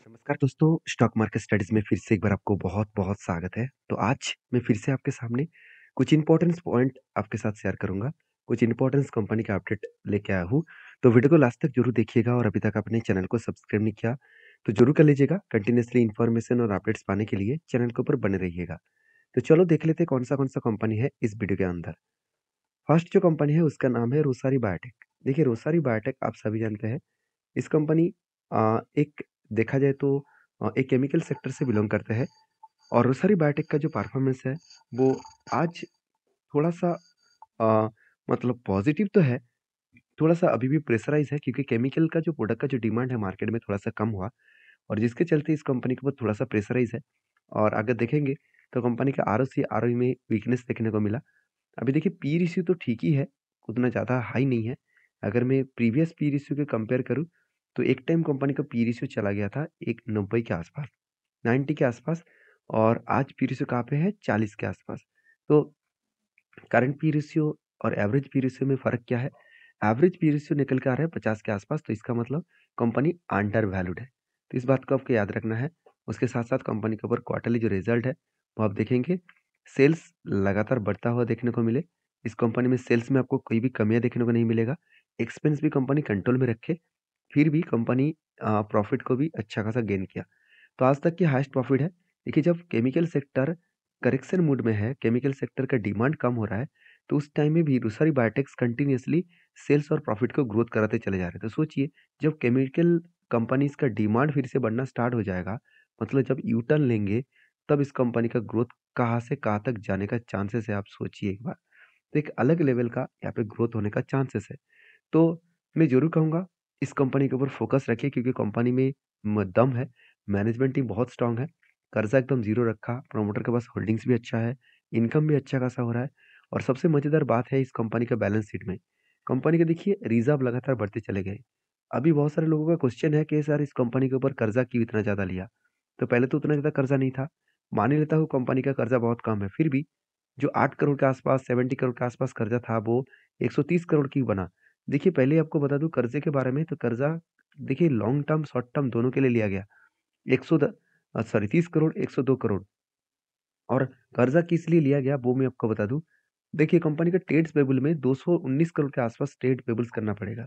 नमस्कार दोस्तों, stock market studies में फिर से एक बार आपको बहुत-बहुत स्वागत है। तो आज मैं फिर से आपके सामने कुछ इम्पोर्टेंस पॉइंट आपके साथ शेयर करूँगा। कुछ इम्पोर्टेंस कंपनी का अपडेट लेके आया हूँ। तो वीडियो को लास्ट तक ज़रूर देखिएगा और अभी तक आपने चैनल को सब्सक्राइब नहीं किया, तो ज़रूर कर लीजिएगा। कंटिन्यूअसली इन्फॉर्मेशन और अपडेट्स पाने के लिए चैनल के ऊपर बने रहिएगा। तो चलो देख लेते हैं कौन-सा कौन-सा कंपनी है इस वीडियो के अंदर। फ़र्स्ट जो कंपनी है उसका नाम है रोसारी बायोटेक। देखिए रोसारी बायोटेक आप सभी जानते हैं, इस कंपनी एक देखा जाए तो एक केमिकल सेक्टर से बिलोंग करते हैं और रोसरी बायोटेक का जो परफॉर्मेंस है वो आज थोड़ा-सा अ, मतलब पॉजिटिव तो है, थोड़ा-सा अभी भी प्रेशराइज़ है क्योंकि केमिकल का जो प्रोडक्ट का जो डिमांड है मार्केट में थोड़ा-सा कम हुआ और जिसके चलते इस कंपनी के ऊपर थोड़ा-सा प्रेशराइज़ है और अगर देखेंगे तो कंपनी का R O C R O में वीकनेस देखने को मिला। अभी देखिए पी रेशियो तो ठीक ही है, उतना ज़्यादा हाई नहीं है। अगर मैं प्रीवियस पी रेशियो के कंपेयर करूँ तो एक टाइम कंपनी का पी रेशियो चला गया था एक 90 के आसपास, 90 के आसपास और आज पी रेशियो कहाँ पे है 40 के आसपास। तो करंट पी रेशियो और एवरेज पी रेशियो में फ़र्क क्या है? एवरेज पी रेशियो निकल के आ रहा है 50 के आसपास तो इसका मतलब कंपनी अंडर वैल्यूड है। तो इस बात को आपको याद रखना है। उसके साथ-साथ कंपनी के ऊपर क्वार्टरली जो रिज़ल्ट है वो आप देखेंगे सेल्स लगातार बढ़ता हुआ देखने को मिले। इस कंपनी में सेल्स में आपको कोई भी कमियाँ देखने को नहीं मिलेगा। एक्सपेंस भी कंपनी कंट्रोल में रखे, फिर भी कंपनी प्रॉफ़िट को भी अच्छा खासा गेन किया। तो आज तक की हाइस्ट प्रॉफ़िट है। देखिए जब केमिकल सेक्टर करेक्शन मूड में है, केमिकल सेक्टर का डिमांड कम हो रहा है, तो उस टाइम में भी रोसरी बायोटेक्स कंटिन्यूसली सेल्स और प्रॉफ़िट को ग्रोथ कराते चले जा रहे हैं। तो सोचिए जब केमिकल कंपनीज़ का डिमांड फिर से बढ़ना स्टार्ट हो जाएगा, मतलब जब यूटर्न लेंगे, तब इस कंपनी का ग्रोथ कहाँ से कहाँ तक जाने का चांसेस है आप सोचिए एक बार। तो एक अलग लेवल का यहाँ पे ग्रोथ होने का चांसेस है। तो मैं ज़रूर कहूँगा इस कंपनी के ऊपर फ़ोकस रखिए क्योंकि कंपनी में दम है, मैनेजमेंट टीम बहुत स्ट्रांग है, कर्ज़ा एकदम ज़ीरो रखा, प्रमोटर के पास होल्डिंग्स भी अच्छा है, इनकम भी अच्छा खासा हो रहा है और सबसे मज़ेदार बात है इस कंपनी का बैलेंस शीट में। कंपनी के देखिए रिज़र्व लगातार बढ़ते चले गए। अभी बहुत सारे लोगों का क्वेश्चन है कि सर इस कंपनी के ऊपर कर्ज़ा क्यों इतना ज़्यादा लिया? तो पहले तो उतना ज़्यादा कर्ज़ा नहीं था। मान लेता हूँ कंपनी का कर्ज़ा बहुत कम है, फिर भी जो आठ करोड़ के आसपास, 70 करोड़ के आसपास कर्ज़ा था वो 130 करोड़ की बना? देखिए पहले आपको बता दूँ कर्ज़े के बारे में तो कर्ज़ा देखिए लॉन्ग टर्म, शॉर्ट टर्म दोनों के लिए लिया गया। 100 the uh, sorry 30 crore, 102 crore और कर्ज़ा किस लिए लिया गया वो मैं आपको बता दूँ। देखिए कंपनी का ट्रेड्स पेबल में 219 करोड़ के आसपास ट्रेड पेबल्स करना पड़ेगा।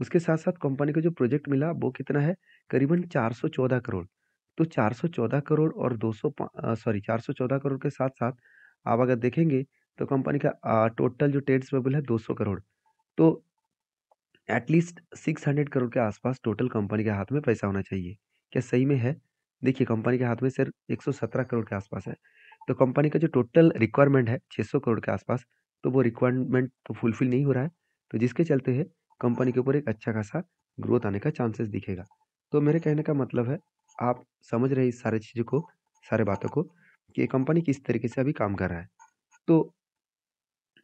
उसके साथ-साथ कंपनी को जो प्रोजेक्ट मिला वो कितना है? करीबन 414 करोड़। तो 414 करोड़ और 200 प अ, सॉरी 414 करोड़ के साथ-साथ आप अगर देखेंगे तो कंपनी का टोटल जो ट्रेड्स पेबल है 200 करोड़। तो एटलीस्ट 600 करोड़ के आसपास टोटल कंपनी के हाथ में पैसा होना चाहिए। क्या सही में है? देखिए कंपनी के हाथ में सिर्फ़ 117 करोड़ के आसपास है। तो कंपनी का जो टोटल रिक्वायरमेंट है 600 करोड़ के आसपास, तो वो रिक्वायरमेंट तो फुलफिल नहीं हो रहा है। तो जिसके चलते है कंपनी के ऊपर एक अच्छा खासा ग्रोथ आने का चांसेस दिखेगा। तो मेरे कहने का मतलब है आप समझ रहे इस सारी चीज़ों को, सारे बातों को कि कंपनी किस तरीके से अभी काम कर रहा है। तो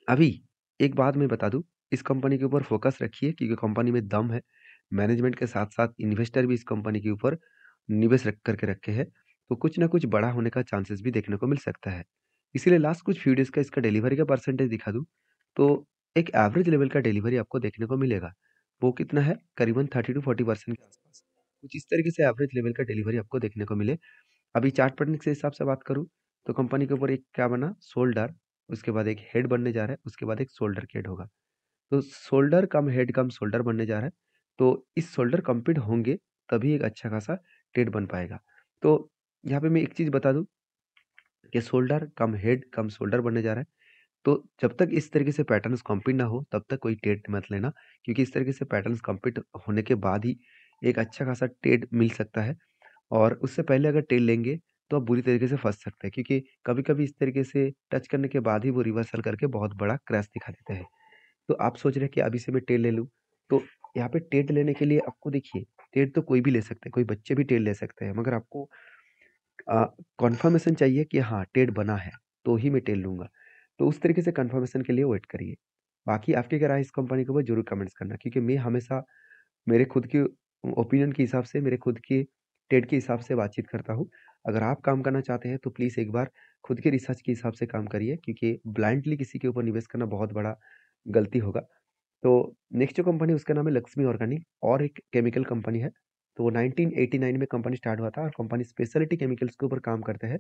अभी एक बात मैं बता दूँ, इस कंपनी के ऊपर फ़ोकस रखिए क्योंकि कंपनी में दम है। मैनेजमेंट के साथ-साथ इन्वेस्टर भी इस कंपनी के ऊपर निवेश रख करके रखे हैं, तो कुछ ना कुछ बड़ा होने का चांसेस भी देखने को मिल सकता है। इसीलिए लास्ट कुछ फ्यू डेज़ का इसका डिलीवरी का परसेंटेज दिखा दूँ, तो एक एवरेज लेवल का डिलीवरी आपको देखने को मिलेगा। वो कितना है? करीबन 30-40% के आसपास। कुछ इस तरीके से एवरेज लेवल का डिलीवरी आपको देखने को मिले। अभी चार्ट पैटर्न के हिसाब से बात करूँ, तो कंपनी के ऊपर एक क्या बना? शोल्डर, उसके बाद एक हेड बनने जा रहा है, उसके बाद एक शोल्डर के हेड होगा। तो shoulder cum, head cum shoulder बनने जा रहा है। तो इस शोल्डर कंप्लीट होंगे, तभी एक अच्छा खासा ट्रेड बन पाएगा। तो यहाँ पे मैं एक चीज़ बता दूँ कि shoulder cum, head cum shoulder बनने जा रहा है। तो जब तक इस तरीके से पैटर्न्स कंप्लीट ना हो, तब तक कोई ट्रेड मत लेना, क्योंकि इस तरीके से पैटर्न्स कंप्लीट होने के बाद ही एक अच्छा खासा ट्रेड मिल सकता है, और उससे पहले अगर ट्रेड लेंगे तो आप बुरी तरीके से फंस सकते हैं, क्योंकि कभी-कभी इस तरीके से टच करने के बाद ही वो रिवर्सल करके बहुत बड़ा क्रैश दिखा देते हैं। तो आप सोच रहे हैं कि अभी से मैं ट्रेड ले लूँ, तो यहाँ पे ट्रेड लेने के लिए आपको देखिए, ट्रेड तो कोई भी ले सकता है, कोई बच्चे भी ट्रेड ले सकते हैं, मगर आपको कन्फर्मेशन चाहिए कि हाँ, ट्रेड बना है, तो ही मैं ट्रेड लूँगा। तो उस तरीके से कन्फर्मेशन के लिए वेट करिए। बाकी आपकी क्या राय इस कंपनी के ऊपर ज़रूर कमेंट्स करना क्योंकि मैं हमेशा मेरे खुद के ओपिनियन के हिसाब से, मेरे खुद के ट्रेड के हिसाब से बातचीत करता हूँ। अगर आप काम करना चाहते हैं तो प्लीज़ एक बार खुद के रिसर्च के हिसाब से काम करिए क्योंकि ब्लाइंडली किसी के ऊपर निवेश करना बहुत बड़ा गलती होगा। तो नेक्स्ट जो कंपनी उसका नाम है लक्ष्मी ऑर्गेनिक और एक केमिकल कंपनी है। तो वो 1989 में कंपनी स्टार्ट हुआ था और कंपनी स्पेशलिटी केमिकल्स के ऊपर काम करते हैं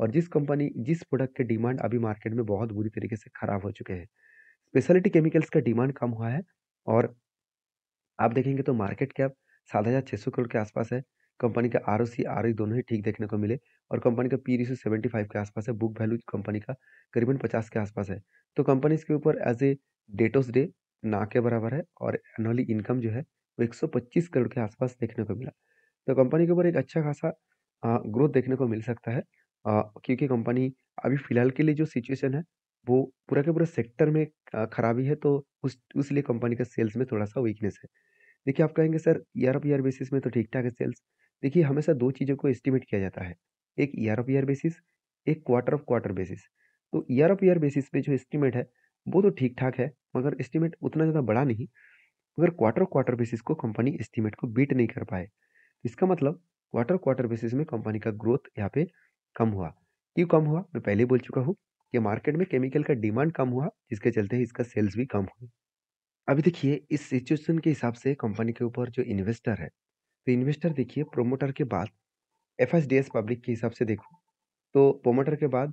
और जिस कंपनी, जिस प्रोडक्ट के डिमांड अभी मार्केट में बहुत बुरी तरीके से खराब हो चुके हैं स्पेशलिटी केमिकल्स का डिमांड कम हुआ है और आप देखेंगे तो मार्केट कैप सात हज़ार छः सौ करोड़ के आसपास है कंपनी का आर ओ सी, आर दोनों ही ठीक देखने को मिले और कंपनी का पी रेशियो सेवेंटी फाइव के आसपास है, बुक वैल्यू कंपनी का करीबन पचास के आसपास है। तो कंपनी इसके ऊपर एज ए डेटोस डे ना के बराबर है और एनुअली इनकम जो है, वो 125 करोड़ के आसपास देखने को मिला। तो कंपनी के ऊपर एक अच्छा खासा ग्रोथ देखने को मिल सकता है। क्योंकि कंपनी अभी फ़िलहाल के लिए जो सिचुएशन है, वो पूरा के पूरा सेक्टर में खराबी है तो उस, उसलिए कंपनी का सेल्स में थोड़ा सा वीकनेस है। देखिए आप कहेंगे, sir year of year basis में तो ठीक ठाक है सेल्स देखिए, हमेशा दो चीज़ों को एस्टिमेट किया जाता है। एक ईयर ऑफ़ ईयर बेसिस एक क्वार्टर ऑफ़ क्वार्टर बेसिस तो ईयर ऑफ़ ईयर बेसिस पे जो एस्टिमेट है, वो तो ठीक ठाक है, मगर एस्टिमेट उतना ज़्यादा बड़ा नहीं। मगर क्वार्टर क्वार्टर बेसिस को कंपनी एस्टिमेट को बीट नहीं कर पाए। इसका मतलब क्वार्टर क्वार्टर बेसिस में कंपनी का ग्रोथ यहाँ पे कम हुआ। क्यों कम हुआ? मैं पहले बोल चुका हूँ कि मार्केट में केमिकल का डिमांड कम हुआ, जिसके चलते इसका सेल्स भी कम हुआ। अभी देखिए, इस सिचुएशन के हिसाब से कंपनी के ऊपर जो इन्वेस्टर है तो इन्वेस्टर देखिए प्रोमोटर के बाद F S D S public के हिसाब से देखो तो प्रोमोटर के बाद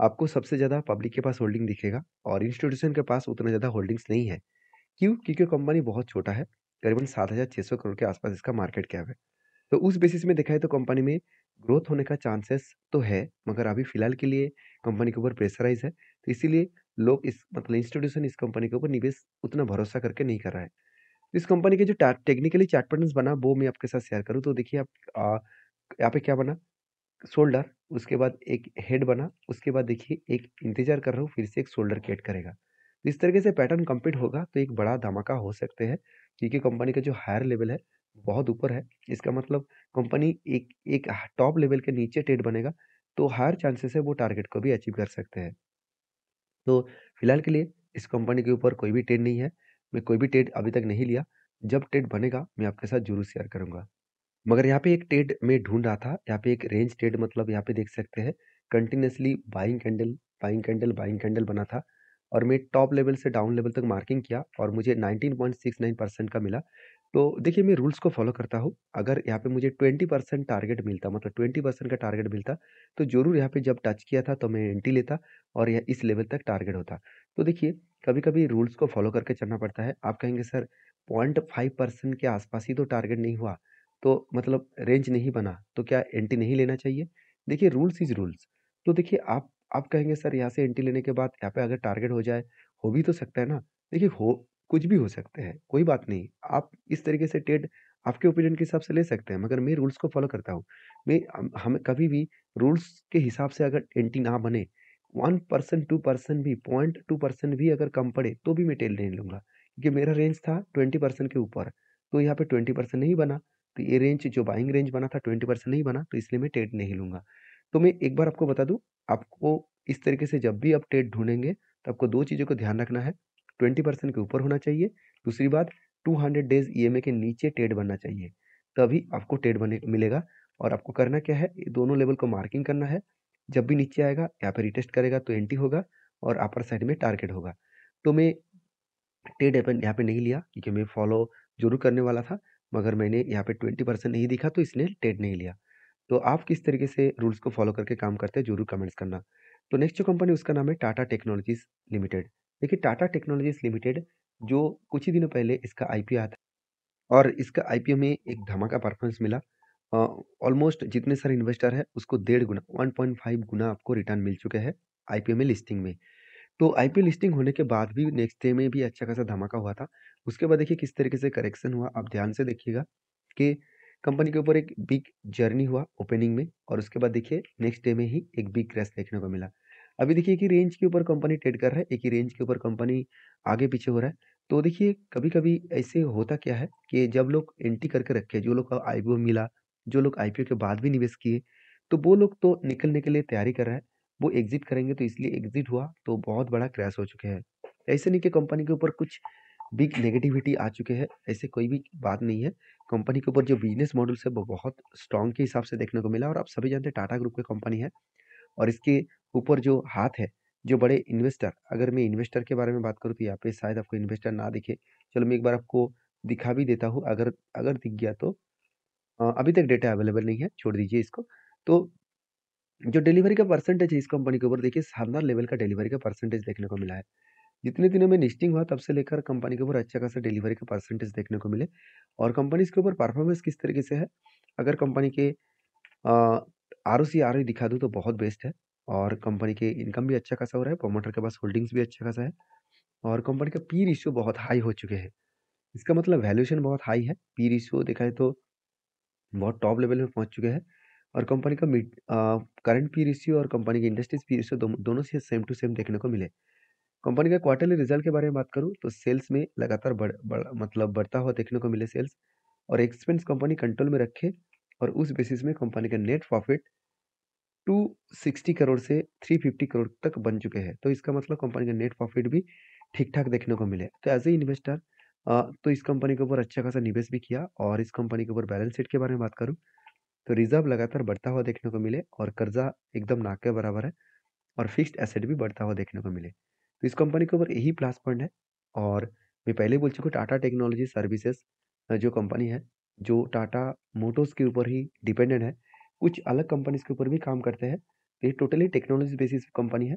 आपको सबसे ज़्यादा पब्लिक के पास होल्डिंग दिखेगा और इंस्टीट्यूशन के पास उतना ज़्यादा होल्डिंग्स नहीं है। क्यों? क्योंकि कंपनी बहुत छोटा है, करीबन सात हज़ार छः सौ करोड़ के आसपास इसका मार्केट कैप है। तो उस बेसिस में देखा है तो कंपनी में ग्रोथ होने का चांसेस तो है, मगर अभी फ़िलहाल के लिए कंपनी के ऊपर प्रेशराइज है तो इसीलिए लोग इस मतलब इंस्टीट्यूशन इस कंपनी के ऊपर निवेश उतना भरोसा करके नहीं कर रहा है। इस कंपनी के जो टेक्निकली चार्ट पैटर्न बना, वो मैं आपके साथ शेयर करूँ तो देखिए आप यहाँ पे क्या बना? शोल्डर उसके बाद एक हेड बना, उसके बाद देखिए एक इंतज़ार कर रहा हूँ, फिर से एक शोल्डर केट करेगा। इस तरीके से पैटर्न कंप्लीट होगा तो एक बड़ा धमाका हो सकते हैं, क्योंकि कंपनी का जो हायर लेवल है, बहुत ऊपर है। इसका मतलब कंपनी एक एक टॉप लेवल के नीचे ट्रेड बनेगा तो हायर चांसेस है वो टारगेट को भी अचीव कर सकते हैं। तो फ़िलहाल के लिए इस कंपनी के ऊपर कोई भी ट्रेड नहीं है, मैं कोई भी ट्रेड अभी तक नहीं लिया। जब ट्रेड बनेगा, मैं आपके साथ ज़रूर शेयर करूँगा। मगर यहाँ पे एक ट्रेड में ढूंढ रहा था, यहाँ पे एक रेंज ट्रेड मतलब यहाँ पे देख सकते हैं continuously buying candle buying candle buying candle बना था और मैं टॉप लेवल से डाउन लेवल तक मार्किंग किया और मुझे 19.69 परसेंट का मिला। तो देखिए मैं रूल्स को फॉलो करता हूँ, अगर यहाँ पे मुझे 20 परसेंट टारगेट मिलता मतलब 20 परसेंट का टारगेट मिलता तो ज़रूर यहाँ पे जब टच किया था तो मैं एंट्री लेता और यह इस लेवल तक टारगेट होता। तो देखिए कभी कभी रूल्स को फॉलो करके चलना पड़ता है, आप कहेंगे, सर, पॉइंट फाइव परसेंट के आसपास ही तो टारगेट नहीं हुआ। तो मतलब रेंज नहीं बना तो क्या एंटी नहीं लेना चाहिए? देखिए रूल्स इज़ रूल्स तो देखिए आप आप कहेंगे, सर, यहाँ से एंटी लेने के बाद यहाँ पे अगर टारगेट हो जाए, हो भी तो सकता है ना? देखिए हो, कुछ भी हो सकते हैं, कोई बात नहीं। आप इस तरीके से ट्रेड आपके ओपिनियन के हिसाब से ले सकते हैं, मगर मैं रूल्स को फॉलो करता हूँ। मैं, हम कभी भी रूल्स के हिसाब से अगर एंटी ना बने वन परसेंट टू परसेंट भी पॉइंट टू परसेंट भी अगर कम पड़े तो भी मैं टेल नहीं लूँगा। क्योंकि मेरा रेंज था ट्वेंटी परसेंट के ऊपर तो यहाँ पे ट्वेंटी परसेंट नहीं बना। तो ये रेंज जो बाइंग रेंज बना था ट्वेंटी परसेंट नहीं बना तो इसलिए मैं ट्रेड नहीं लूँगा। तो मैं एक बार आपको बता दूँ, आपको इस तरीके से जब भी आप ट्रेड ढूंढेंगे तो आपको दो चीज़ों को ध्यान रखना है। ट्वेंटी परसेंट के ऊपर होना चाहिए। दूसरी बात टू हंड्रेड डेज़ ईएमए के नीचे ट्रेड बनना चाहिए। तभी आपको ट्रेड बने, मिलेगा। और आपको करना क्या है दोनों लेवल को मार्किंग करना है। जब भी नीचे आएगा, यहाँ पे रिटेस्ट करेगा तो एंटी होगा और अपर साइड में टारगेट होगा। तो मैं टेड ट्रेड यहाँ पे नहीं लिया, क्योंकि मैं फॉलो ज़रूर करने वाला था। मगर मैंने यहाँ पे ट्वेंटी परसेंट नहीं दिखा तो इसने ट्रेड नहीं लिया। तो आप किस तरीके से रूल्स को फॉलो करके काम करते हैं, ज़रूर कमेंट्स करना। तो नेक्स्ट जो कंपनी उसका नाम है टाटा टेक्नोलॉजीज़ लिमिटेड। देखिए, टाटा टेक्नोलॉजीज़ लिमिटेड जो कुछ ही दिनों पहले इसका आईपीओ आया था और इसका आईपीओ में एक धमाका परफॉर्मेंस मिला। ऑलमोस्ट जितने सारे इन्वेस्टर है, उसको डेढ़ गुना वन पॉइंट फाइव गुना आपको रिटर्न मिल चुके हैं आईपीओ में लिस्टिंग में। तो आई लिस्टिंग होने के बाद भी नेक्स्ट डे में भी अच्छा खासा धमाका हुआ था। उसके बाद देखिए किस तरीके से करेक्शन हुआ, आप ध्यान से देखिएगा कि कंपनी के ऊपर एक बिग जर्नी हुआ ओपनिंग में और उसके बाद देखिए नेक्स्ट डे में ही एक बिग क्रैश देखने को मिला। अभी देखिए एक ही रेंज के ऊपर कंपनी ट्रेड कर रहा है, एक ही रेंज के ऊपर कंपनी आगे पीछे हो रहा है। तो देखिए कभी कभी ऐसे होता क्या है कि जब लोग एंट्री करके रखे, जो लोग आई मिला, जो लोग आईपीओ के बाद भी निवेश किए तो वो लोग तो निकलने के लिए तैयारी कर रहे हैं। वो एग्जिट करेंगे तो इसलिए एग्जिट हुआ तो बहुत बड़ा क्रैश हो चुके हैं। ऐसे नहीं कि कंपनी के ऊपर कुछ बिग नेगेटिविटी आ चुके हैं ऐसे कोई भी बात नहीं है। कंपनी के ऊपर जो बिज़नेस मॉडल्स है वो बहुत स्ट्रॉन्ग के हिसाब से देखने को मिला और आप सभी जानते हैं टाटा ग्रुप की कंपनी है और इसके ऊपर जो हाथ है जो बड़े इन्वेस्टर अगर मैं इन्वेस्टर के बारे में बात करूँ तो यहाँ पे शायद आपको इन्वेस्टर ना दिखे। चलो मैं एक बार आपको दिखा भी देता हूँ अगर अगर दिख गया तो। अभी तक डेटा अवेलेबल नहीं है, छोड़ दीजिए इसको। तो जो डिलीवरी का परसेंटेज है इस कंपनी के ऊपर देखिए शानदार लेवल का डिलीवरी का परसेंटेज देखने को मिला है। जितने दिनों में लिस्टिंग हुआ तब से लेकर कंपनी के ऊपर अच्छा खासा डिलीवरी का परसेंटेज देखने को मिले। और कंपनी इसके ऊपर परफॉर्मेंस किस तरीके से है, अगर कंपनी के अ, आरओसी आरओई दिखा दूँ तो बहुत बेस्ट है। और कंपनी के इनकम भी अच्छा खासा हो रहा है, प्रोमोटर के पास होल्डिंग्स भी अच्छा खासा है। और कंपनी का पी रेशियो बहुत हाई हो चुके हैं। इसका मतलब वैल्यूएशन बहुत हाई है, पी रेशियो देखा जाए तो बहुत टॉप लेवल में पहुँच चुके हैं। और कंपनी का मिड करंट पी रेशियो और कंपनी के इंडस्ट्रीज़ पी रेशियो दोनों से सेम टू सेम देखने को मिले। कंपनी का क्वार्टरली रिज़ल्ट के बारे में बात करूँ तो सेल्स में लगातार बढ़ बढ़ मतलब बढ़ता हुआ देखने को मिले सेल्स और एक्सपेंस कंपनी कंट्रोल में रखे और उस बेसिस में कंपनी का नेट प्रॉफिट 260 करोड़ से 350 करोड़ तक बन चुके हैं। तो इसका मतलब कंपनी का नेट प्रॉफिट भी ठीक-ठाक देखने को मिले। तो एज़ ए इन्वेस्टर तो इस कंपनी के ऊपर अच्छा खासा निवेश भी किया और इस कंपनी के ऊपर बैलेंस शीट के बारे में बात करूँ, तो रिज़र्व लगातार बढ़ता हुआ देखने को मिले और कर्ज़ा एकदम ना के बराबर है और फिक्स्ड एसेट भी बढ़ता हुआ देखने को मिले। तो इस कंपनी के ऊपर यही प्लस पॉइंट है और मैं पहले बोल चुका टाटा टेक्नोलॉजी सर्विसेज़ जो कंपनी है, जो टाटा मोटर्स के ऊपर ही डिपेंडेंट है, कुछ अलग कंपनीज़ के ऊपर भी काम करते हैं। तो ये टोटली टेक्नोलॉजी बेसिस कंपनी है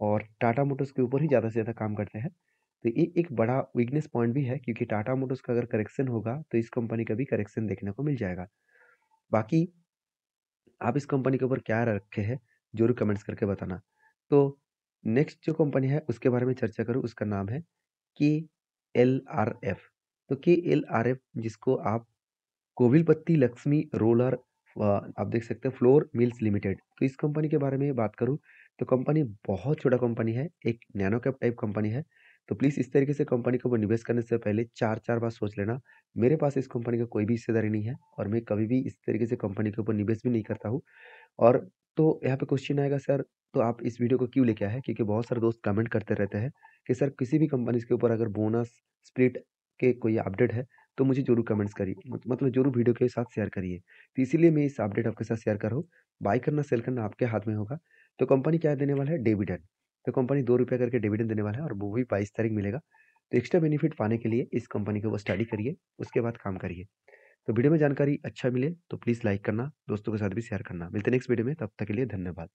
और टाटा मोटर्स के ऊपर ही ज़्यादा से ज़्यादा काम करते हैं। तो ये एक बड़ा वीकनेस पॉइंट भी है क्योंकि टाटा मोटर्स का अगर करेक्शन होगा, तो इस कंपनी का भी करेक्शन देखने को मिल जाएगा। बाकी आप इस कंपनी के ऊपर क्या रखे हैं, ज़रूर कमेंट्स करके बताना। तो नेक्स्ट जो कंपनी है उसके बारे में चर्चा करूँ उसका नाम है के एल आर एफ़ तो के एल आर एफ़ जिसको आप कोविलपत्ती लक्ष्मी रोलर आप देख सकते हैं फ्लोर मिल्स लिमिटेड। तो इस कंपनी के बारे में बात करूँ तो कंपनी बहुत छोटा कंपनी है, एक नैनो कैप टाइप कंपनी है। तो प्लीज़ इस तरीके से कंपनी के ऊपर निवेश करने से पहले 4-4 बार सोच लेना। मेरे पास इस कंपनी का कोई भी हिस्सेदारी नहीं है और मैं कभी भी इस तरीके से कंपनी के ऊपर निवेश भी नहीं करता हूँ। और तो यहाँ पे क्वेश्चन आएगा सर तो आप इस वीडियो को क्यों लेके आए? क्योंकि बहुत सारे दोस्त कमेंट करते रहते हैं कि सर किसी भी कंपनीज़ के ऊपर अगर बोनस, स्प्लिट के कोई अपडेट है तो मुझे ज़रूर कमेंट्स करिए मतलब ज़रूर वीडियो के साथ शेयर करिए। तो इसीलिए मैं इस अपडेट आपके साथ शेयर कर रहा हूँ। बाय करना, सेल करना आपके हाथ में होगा। तो कंपनी क्या देने वाला है डिविडेंड। तो कंपनी दो रुपया करके डिविडेंड देने वाला है और वो भी 22 तारीख मिलेगा। तो एक्स्ट्रा बेनिफिट पाने के लिए इस कंपनी को वो स्टडी करिए, उसके बाद काम करिए। तो वीडियो में जानकारी अच्छा मिले तो प्लीज़ लाइक करना, दोस्तों के साथ भी शेयर करना। मिलते नेक्स्ट वीडियो में, तब तक के लिए धन्यवाद।